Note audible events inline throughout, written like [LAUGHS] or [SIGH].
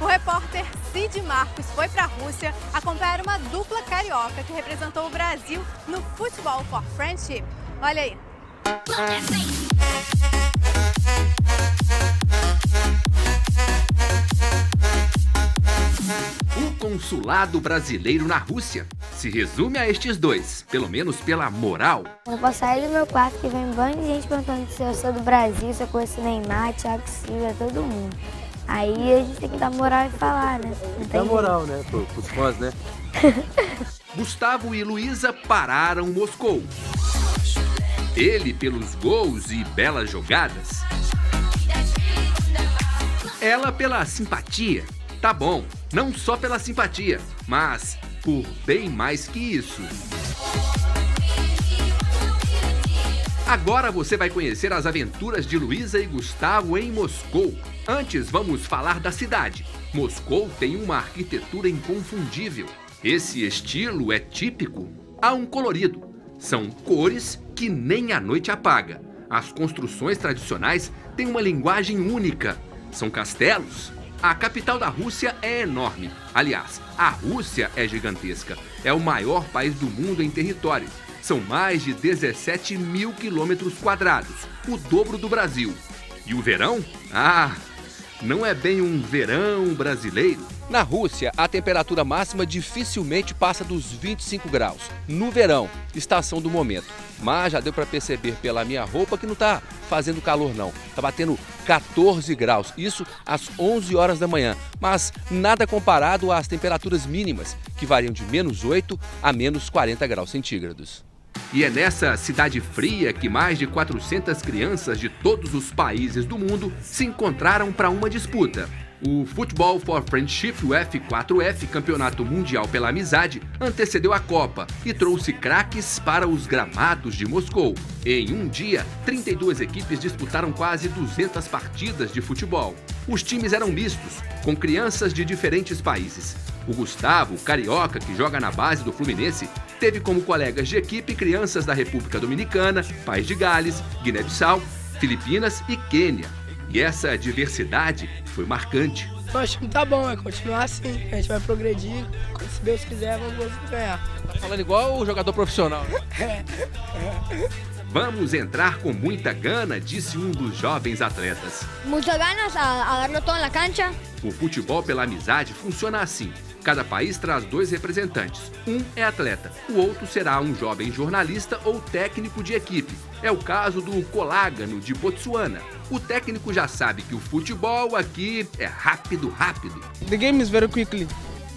O repórter Cid Marcos foi para a Rússia acompanhar uma dupla carioca que representou o Brasil no Futebol for Friendship. Olha aí. O consulado brasileiro na Rússia se resume a estes dois, pelo menos pela moral. Eu vou sair do meu quarto que vem um bando de gente perguntando se eu sou do Brasil, se eu conheço Neymar, Thiago Silva, todo mundo. Aí a gente tem que dar moral e falar, né? Dá moral, né? Pro, pros fãs, né? [LAUGHS] Gustavo e Luísa pararam Moscou. Ele pelos gols e belas jogadas. Ela pela simpatia. Tá bom, não só pela simpatia, mas por bem mais que isso. Agora você vai conhecer as aventuras de Luísa e Gustavo em Moscou. Antes, vamos falar da cidade. Moscou tem uma arquitetura inconfundível. Esse estilo é típico. Há um colorido. São cores que nem a noite apaga. As construções tradicionais têm uma linguagem única. São castelos. A capital da Rússia é enorme. Aliás, a Rússia é gigantesca. É o maior país do mundo em território. São mais de 17 mil quilômetros quadrados, o dobro do Brasil. E o verão? Ah, não é bem um verão brasileiro. Na Rússia, a temperatura máxima dificilmente passa dos 25 graus. No verão, estação do momento. Mas já deu para perceber pela minha roupa que não tá fazendo calor não. Tá batendo 14 graus, isso às 11 horas da manhã. Mas nada comparado às temperaturas mínimas, que variam de menos 8 a menos 40 graus centígrados. E é nessa cidade fria que mais de 400 crianças de todos os países do mundo se encontraram para uma disputa. O Football for Friendship, o F4F, Campeonato Mundial pela Amizade, antecedeu a Copa e trouxe craques para os gramados de Moscou. Em um dia, 32 equipes disputaram quase 200 partidas de futebol. Os times eram mistos, com crianças de diferentes países. O Gustavo, carioca, que joga na base do Fluminense, teve como colegas de equipe crianças da República Dominicana, País de Gales, Guiné-Bissau, Filipinas e Quênia. E essa diversidade foi marcante. Eu acho que tá bom, é continuar assim. A gente vai progredir. Se Deus quiser, vamos ganhar. Tá falando igual o jogador profissional. É. [LAUGHS] Vamos entrar com muita gana, disse um dos jovens atletas. Muitas ganas a, a darlo todo na cancha. O futebol pela amizade funciona assim. Cada país traz dois representantes. Um é atleta, o outro será um jovem jornalista ou técnico de equipe. É o caso do Colágano de Botsuana. O técnico já sabe que o futebol aqui é rápido, rápido. The game is very quickly.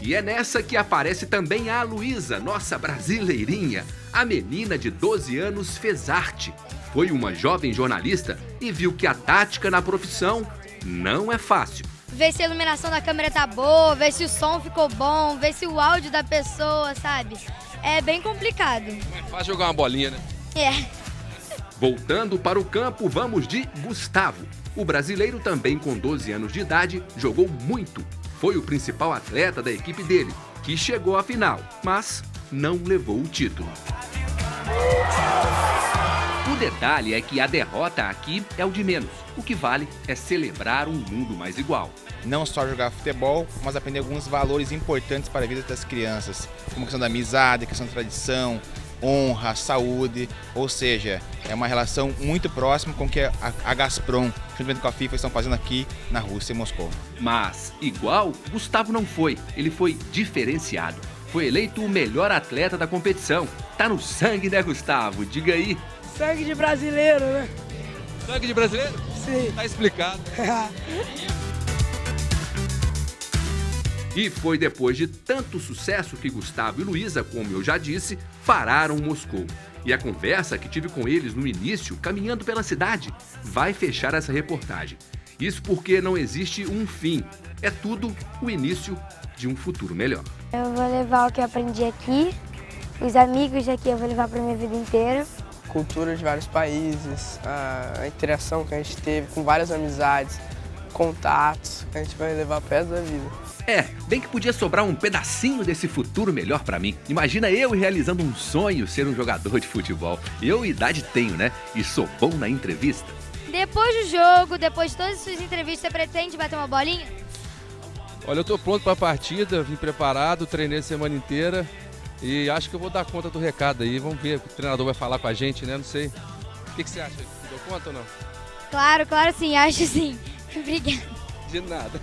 E é nessa que aparece também a Luísa, nossa brasileirinha. A menina de 12 anos fez arte. Foi uma jovem jornalista e viu que a tática na profissão não é fácil ver se a iluminação da câmera tá boa, ver se o som ficou bom, ver se o áudio da pessoa, sabe? É bem complicado. É fácil jogar uma bolinha, né? É. Voltando para o campo, vamos de Gustavo. O brasileiro, também com 12 anos de idade, jogou muito. Foi o principal atleta da equipe dele, que chegou à final, mas não levou o título. O detalhe é que a derrota aqui é o de menos. O que vale é celebrar um mundo mais igual. Não só jogar futebol, mas aprender alguns valores importantes para a vida das crianças, como a questão da amizade, a questão da tradição, honra, saúde, ou seja, é uma relação muito próxima com o que a Gazprom, juntamente com a FIFA, estão fazendo aqui na Rússia e Moscou. Mas, igual, Gustavo não foi, ele foi diferenciado. Foi eleito o melhor atleta da competição. Tá no sangue, né, Gustavo? Diga aí. Sangue de brasileiro, né? Sangue de brasileiro? Sim. Tá explicado. [LAUGHS] E foi depois de tanto sucesso que Gustavo e Luísa, como eu já disse, pararam Moscou. E a conversa que tive com eles no início, caminhando pela cidade, vai fechar essa reportagem. Isso porque não existe um fim. É tudo o início de um futuro melhor. Eu vou levar o que eu aprendi aqui, os amigos daqui eu vou levar para minha vida inteira. Cultura de vários países, a interação que a gente teve com várias amizades, contatos que a gente vai levar para da vida. É, bem que podia sobrar um pedacinho desse futuro melhor para mim. Imagina eu realizando um sonho ser um jogador de futebol. Eu idade tenho, né? E sou bom na entrevista. Depois do jogo, depois de todas as suas entrevistas, você pretende bater uma bolinha? Olha, eu estou pronto para a partida, vim preparado, treinei a semana inteira e acho que eu vou dar conta do recado aí. Vamos ver o que o treinador vai falar com a gente, né? Não sei. O que, que você acha? Deu conta ou não? Claro, claro sim, [LAUGHS] acho sim. Obrigada. De nada.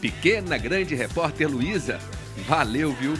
Pequena grande repórter Luísa, valeu, viu?